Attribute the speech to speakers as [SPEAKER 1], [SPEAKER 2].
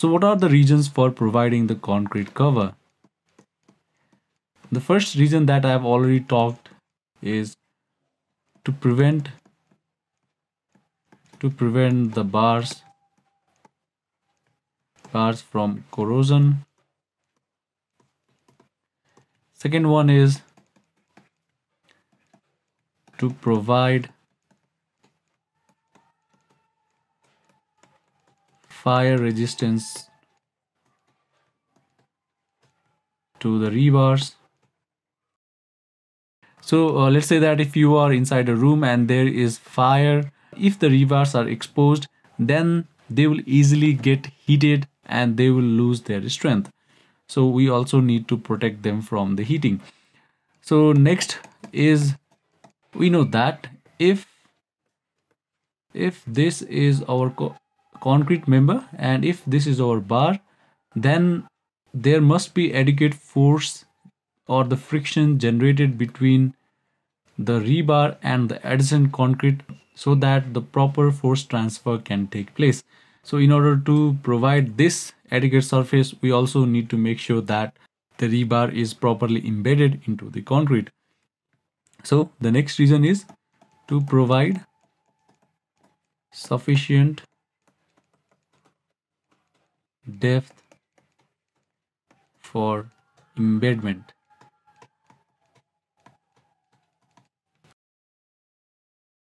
[SPEAKER 1] So what are the reasons for providing the concrete cover? The first reason that I've already talked is to prevent to prevent the bars bars from corrosion. Second one is to provide fire resistance to the rebars. So uh, let's say that if you are inside a room and there is fire if the rebars are exposed then they will easily get heated and they will lose their strength. So we also need to protect them from the heating. So next is we know that if if this is our concrete member and if this is our bar then there must be adequate force or the friction generated between the rebar and the adjacent concrete so that the proper force transfer can take place. So in order to provide this adequate surface we also need to make sure that the rebar is properly embedded into the concrete. So the next reason is to provide sufficient depth for embedment